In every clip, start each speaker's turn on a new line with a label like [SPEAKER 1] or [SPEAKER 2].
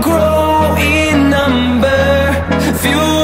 [SPEAKER 1] grow in number, few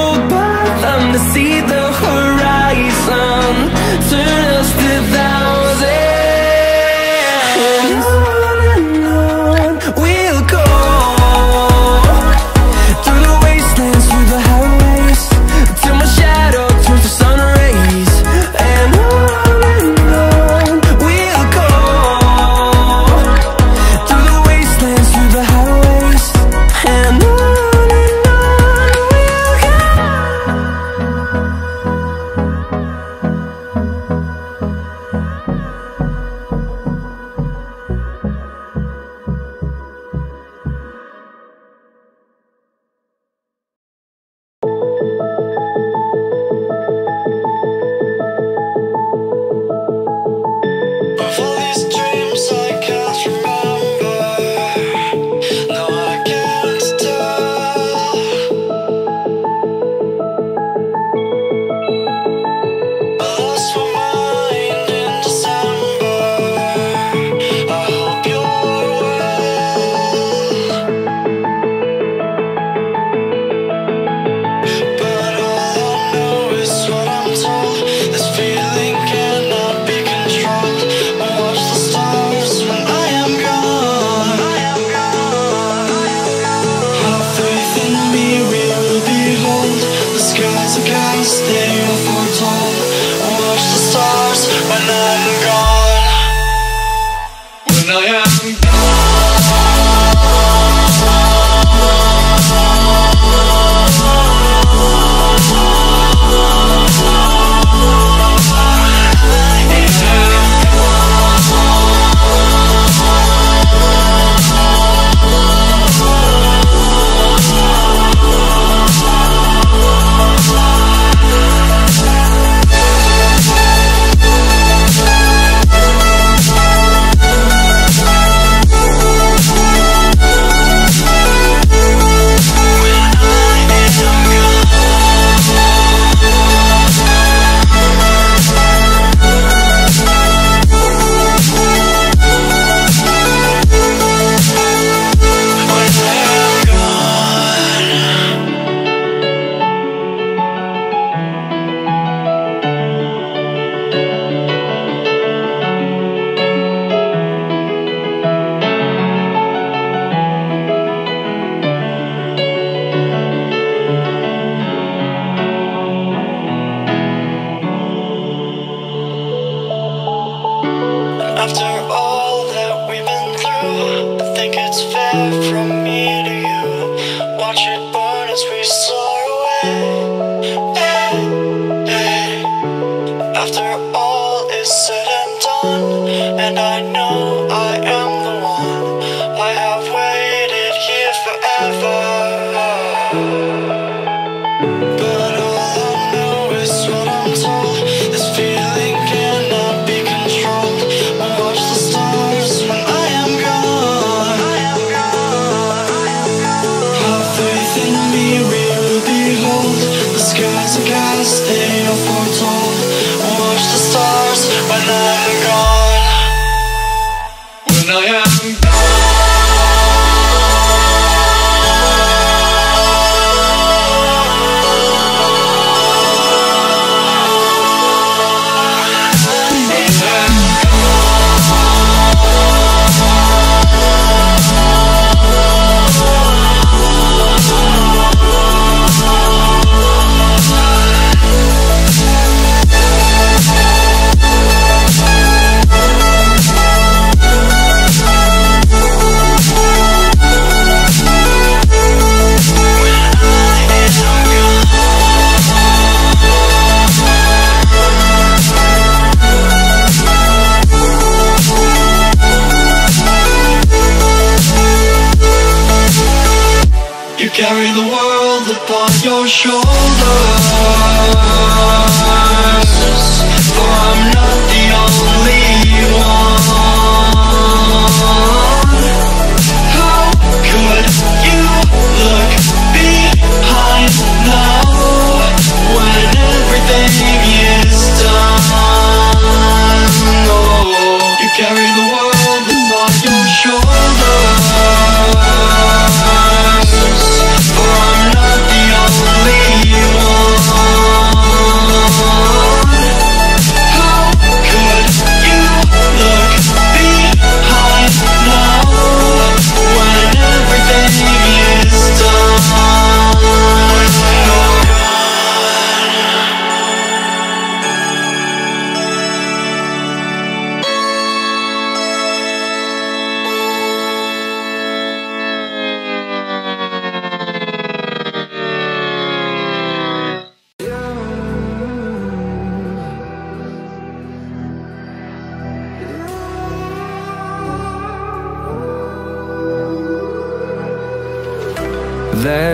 [SPEAKER 1] After all that we've been through,
[SPEAKER 2] I think it's fair from me to you. Watch it. carry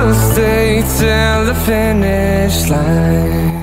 [SPEAKER 1] I'll stay till the finish line